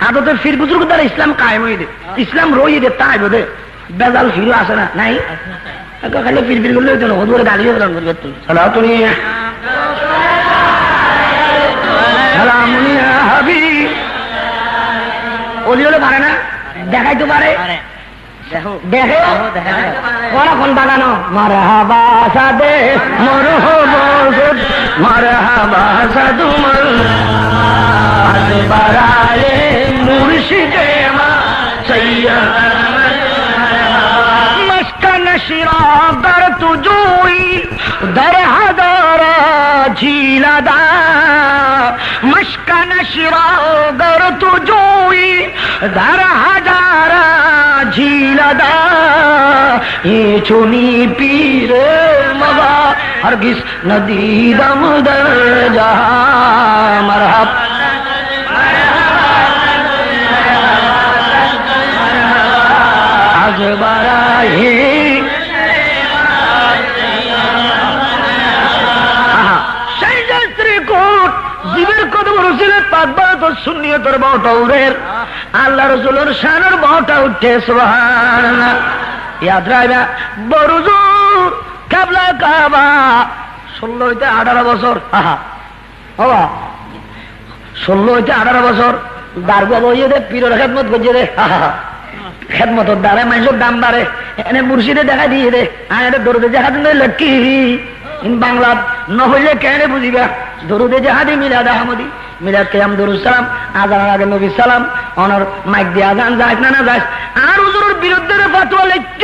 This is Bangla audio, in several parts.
আদতে ফির বুজুর্গ দ্বারা ইসলাম কায়েম হয়ে দে। ইসলাম রয়ে দে তাই বোধে বেজাল ফিরও আসে না নাই? খালি ফির ফির করলে হইতো না ওদের দাঁড়িয়ে গেলাম করবে তুই। সালা তুমি ওলি হলে পারে না? দেখাইতে পারে? দেখে। কোন বাগানো মারে সাদে বারায়ে جیلدا مشکن شراؤ گر تجوئی در ہزارا دا یہ چنی پیر مغا ہرگز ندی دم در جہاں مرحب از برائے পাকবার তো শূন্য তোর বাউটা উড়ের আল্লাহ রসুলের শানের বাউটা উঠে ইয়াদ কাবলা কাবা। ষোলো হইতে আঠারো বছর, আহা। ষোলো হইতে আঠারো বছর, দারগা বইয়ে দে পীরের খেদমত করছে রে মানুষের দাম বাড়ে। এনে মুর্শিদে দেখা দিয়ে আর এটা দরদে জাহাজ ইন বাংলা নহইলে কেন বুঝিবা? দরুদে জাহাদি মিলাদ আহমদি। মিলাদ কেয়াম, দরুদ সালাম আজানের আগে নবী সালাম, অনর মাইক দিয়ে আজান যাস না না যাস আর হুজুরের বিরুদ্ধে ফতোয়া লেখছ,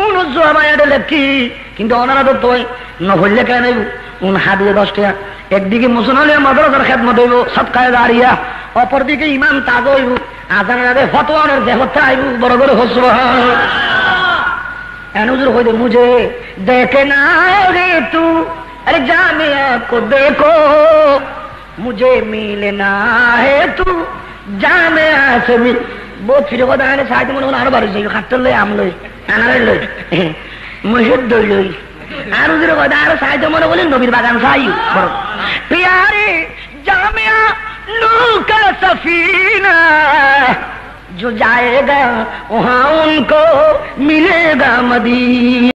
উন জবাই এটা লেখি। কিন্তু অনারা তো তোয় নহল্লে কেন উন হাত দশ টাকা। একদিকে মুসলমানের মাদ্রাসার খেদমত হইব দাঁড়িয়া। অপরদিকে ইমাম তাজ হইব। আজানের আগে আইব, বড় বড় হসব মুঝে দেখে না রে তু। আরে জামিয়া কো দেখো। मुझे मिलना है तू जामिया से मिल বহুত ফিরে কথা আনে সাহায্য মনে মনে আরো বাড়ি যাই খাট্টর লই আম লই আনারে লই মহিদ দই লই আর উদির কথা আরো সাহায্য মনে বলি নবীর বাগান সাই পিয়ারে জামিয়া নৌকা সফিনা जो जाएगा वहां उनको मिलेगा मदी